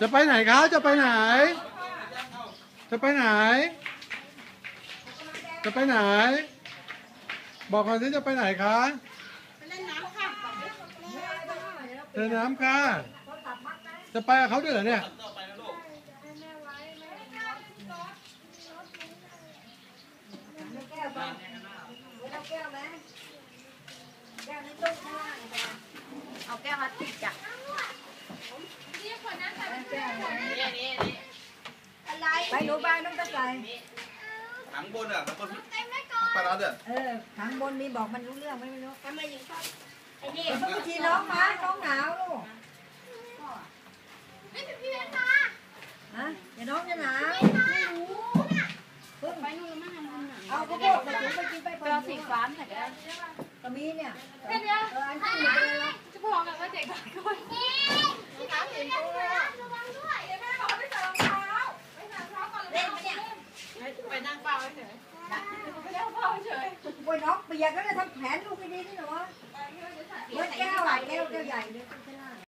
จะไปไหนคะจะไปไหน จะไปไหน จะไปไหน บอกก่อนที่จะไปไหนคะเล่นน้ำค่ะเดินน้ำค่ะ จะไปกับเขาด้วยเหรอเนี่ยเอาแก้วไหมางล่างจ้ะเอาแก้วพลาสติกจ้ะ แก้วไหน นี่นี่นี่อะ ไรไปหนูบ้านต้องตะไคร้ถังบนอะถังบนปลาร้าเนี่ยเออถังบนมีบอกมันรู้เรื่องไหมไม่รู้ทำไมถึงชอบไอ้นี่เดี๋ยวต้องไปชีน้องมาน้องหนาวลูกนี่พี่เบนมาฮะเดี๋ยวน้องจะหนาวไม่รู้น่ะเพิ่งไปนู่นมาทำบุญหนังเอาข้าวโพดมาถุงไปกินไปไปเอาสีฟ้าใส่ก็ได้ก็มีเนี่ยเดี๋ยวเดี๋ยวเอออันที่อยู่ไปเลยละจะบอกกันว่าเด็กคนนี่สีฟ้าสีฟ้าระวังด้วยเดี๋ยวแม่บอกไปใส่รองเท้าไปใส่รองเท้าก่อนเล่นเนี่ย ไปนั่งเฝ้าเฉยไปนั่งเฝ้าเฉยโอ้ยน้องเปียกก็เลยทำแผนลูกให้ดีนี่เหรอวะเมื่อแก้วอะแก้วแก้วใหญ่เลย